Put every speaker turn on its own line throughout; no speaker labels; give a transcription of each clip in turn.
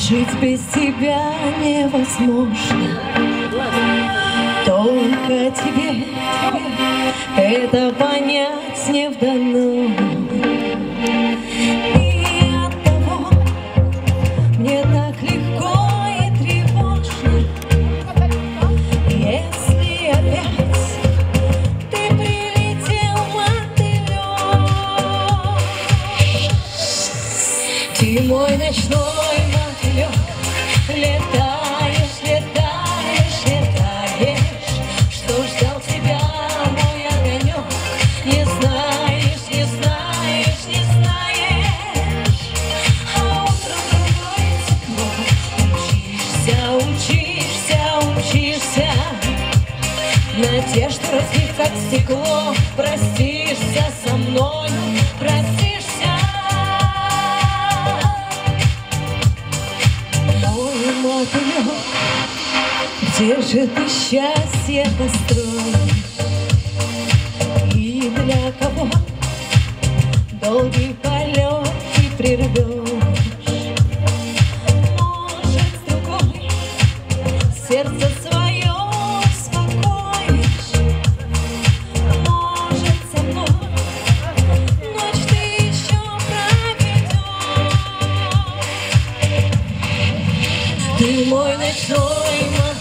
Жить без тебя невозможно. Только тебе, тебе это понять не вдано И от того мне так легко и тревожно. Если опять ты прилетел мотылёк Ты мой ночной Надежду разбив, как стекло где же ты счастье построишь? И для кого долгий полет ты прервешь? Может, с другой сердце свое успокоишь? Может, со мной ночь ты еще проведешь? Ты мой ночной мой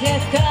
Ты